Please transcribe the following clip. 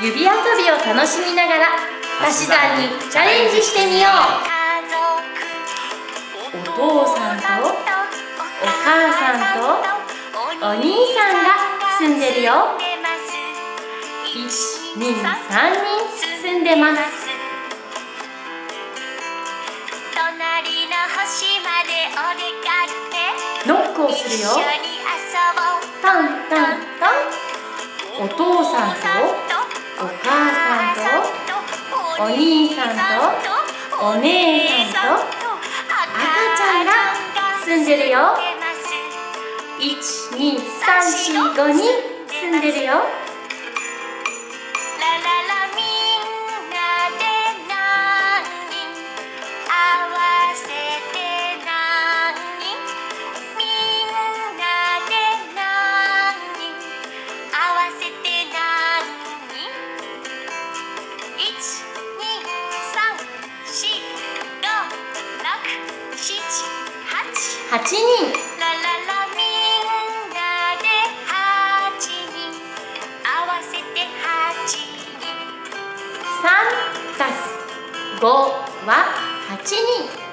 指遊びを楽しみながら足し算にチャレンジしてみよう。お父さんとお母さんとお兄さんが住んでるよ。123人住んでます。隣の星までお出かけ。ノックをするよ。タンタンタン。お父さんとお兄さんとお姉さんと赤ちゃんが住んでるよ。12345人住んでるよ。8人ラララみんなで八人。合わせて八人3たす。5は8人。